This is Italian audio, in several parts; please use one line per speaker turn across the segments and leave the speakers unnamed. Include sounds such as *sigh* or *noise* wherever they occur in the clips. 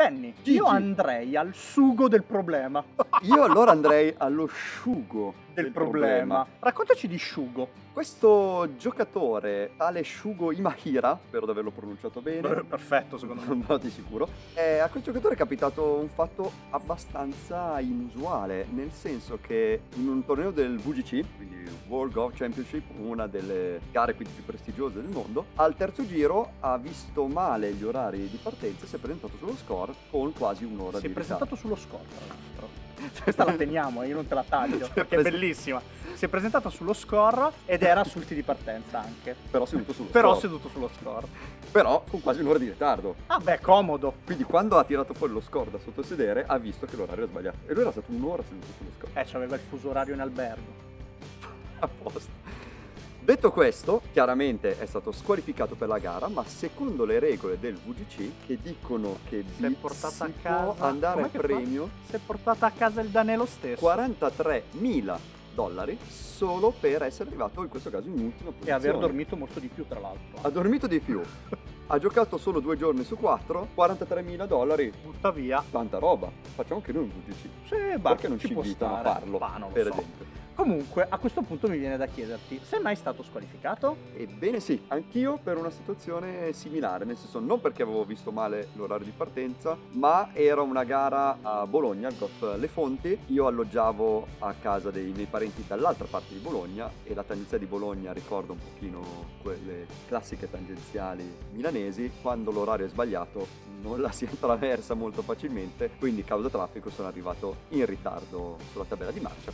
Benny,
Gigi.
io andrei al sugo del problema.
Io allora andrei allo sciugo
del problema. Raccontaci di Shugo.
Questo giocatore, tale Shugo Imahira, spero di averlo pronunciato bene,
Perfetto, secondo me. *laughs*
vado di sicuro, eh, a questo giocatore è capitato un fatto abbastanza inusuale, nel senso che in un torneo del VGC, quindi World Golf Championship, una delle gare quindi più prestigiose del mondo, al terzo giro ha visto male gli orari di partenza e si è presentato sullo score con quasi un'ora
Si è
di
presentato sullo score, tra l'altro. *laughs* Questa la teniamo, io non te la taglio,
Si è
perché è bellissima. Si è presentato sullo score ed era sulti di partenza anche.
Però seduto sullo
Però
score.
seduto sullo score.
Però con quasi un'ora di ritardo.
Ah beh, comodo.
Quindi quando ha tirato fuori lo score da sotto il sedere ha visto che l'orario era sbagliato. E lui era stato un'ora seduto sullo score.
Eh, c'aveva il fuso orario in albergo. *laughs*
A posto. Detto questo, chiaramente è stato squalificato per la gara, ma secondo le regole del VGC che dicono che
Si è portata a casa-
può andare a premio
Si è portata a casa il danello stesso.
43.000 dollari solo per essere arrivato in questo caso in ultima
E
posizione.
aver dormito molto di più, tra l'altro.
Ha dormito di più. ha giocato solo due giorni su quattro, 43.000 dollari.
Butta via.
Tanta roba. Facciamo anche noi un VGC.
Sì, bah,
Perché non ci,
può
invitano a farlo?
Bah,
per
so.
esempio.
Comunque, a questo punto mi viene da chiederti, sei mai stato squalificato?
Ebbene sì, anch'io per una situazione similare, nel senso non perché avevo visto male l'orario di partenza, ma era una gara a Bologna, al Golf Le Fonti. Io alloggiavo a casa dei miei parenti dall'altra parte di Bologna e la tangenziale di Bologna ricorda un pochino quelle classiche tangenziali milanesi. Quando l'orario è sbagliato non la si *laughs* attraversa molto facilmente, quindi causa traffico sono arrivato in ritardo sulla tabella di marcia,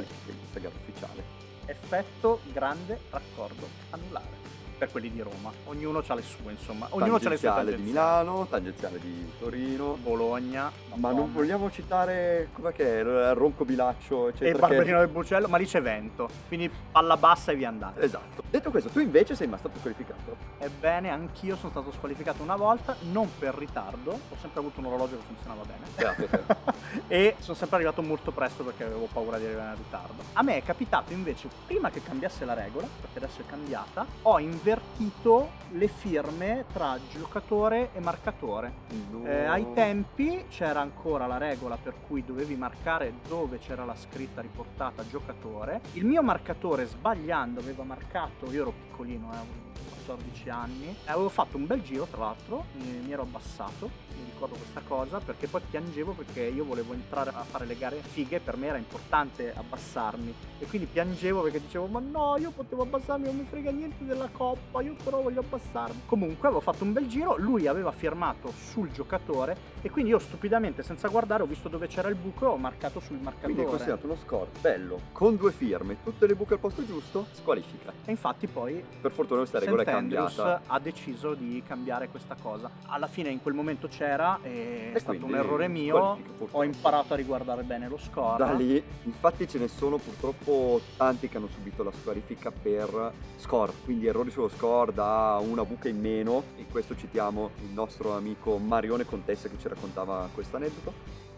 in questa gara ufficiale.
Effetto grande raccordo anulare. Per quelli di Roma. Ognuno ha le sue, insomma. Ognuno ha le sue
tangenziale di
tangenziali.
Milano, tangenziale di Torino.
Bologna.
Ma non vogliamo citare com'è che è il Roncobilaccio,
E
eccetera.
il
che-
Barberino del Bucello, ma lì c'è vento. Quindi palla bassa e via andare.
Esatto. Detto questo, tu invece sei mai stato qualificato.
Ebbene, anch'io sono stato squalificato una volta, non per ritardo. Ho sempre avuto un orologio che funzionava bene.
Grazie *laughs*
e sono sempre arrivato molto presto perché avevo paura di arrivare in ritardo. A me è capitato invece, prima che cambiasse la regola, perché adesso è cambiata, ho invertito le firme tra giocatore e marcatore.
No.
Eh, ai tempi c'era ancora la regola per cui dovevi marcare dove c'era la scritta riportata giocatore. Il mio marcatore sbagliando aveva marcato, io ero piccolino, eh, avevo 14 anni, avevo fatto un bel giro tra l'altro, mi, mi ero abbassato, mi ricordo questa cosa, perché poi piangevo perché io volevo entrare a fare le gare fighe, per me era importante abbassarmi e quindi piangevo perché dicevo ma no io potevo abbassarmi, non mi frega niente della coppa, io però voglio abbassarmi. Comunque avevo fatto un bel giro, lui aveva firmato sul giocatore e quindi io stupidamente senza guardare ho visto dove c'era il buco e ho marcato sul marcatore.
Quindi è considerato uno score bello, con due firme, tutte le buche al posto giusto, squalifica.
E infatti poi
Per fortuna questa regola è cambiata.
ha deciso di cambiare questa cosa. Alla fine in quel momento c'era, e è
E
stato un errore mio. Ho imparato a riguardare bene lo score.
Da lì, infatti ce ne sono purtroppo tanti che hanno subito la squalifica per score, quindi errori sullo score da una buca in meno. In questo citiamo il nostro amico Marione Contessa che ci raccontava questo aneddoto.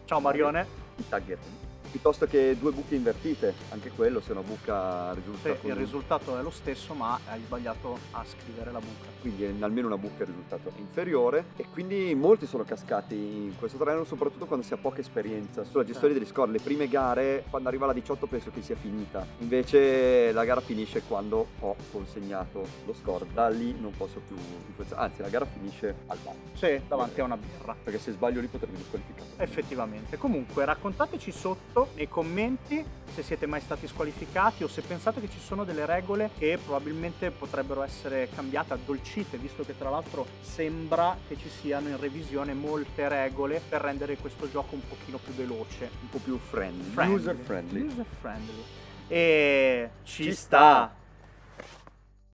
Ciao Marione.
I tagger. Piuttosto che due buche invertite, anche quello se una buca risulta
Sì,
con
il risultato è lo stesso, ma hai sbagliato a scrivere la buca.
quindi in almeno una buca è il risultato inferiore e quindi molti sono cascati in questo terreno soprattutto quando si ha poca esperienza sulla gestione
Certo.
degli score le prime gare quando arriva la 18 penso che sia finita invece la gara finisce quando ho consegnato lo score da lì non posso più influenzare anzi la gara finisce al bar
Sì, davanti a una birra.
perché se sbaglio lì potrei essere
Effettivamente. Comunque, raccontateci sotto nei commenti se siete mai stati squalificati o se pensate che ci sono delle regole che probabilmente potrebbero essere cambiate, addolcite, visto che tra l'altro sembra che ci siano in revisione molte regole per rendere questo gioco un pochino più veloce.
un po' più friendly,
Friendly.
user friendly
User friendly. E ci,
Ci
sta.
sta.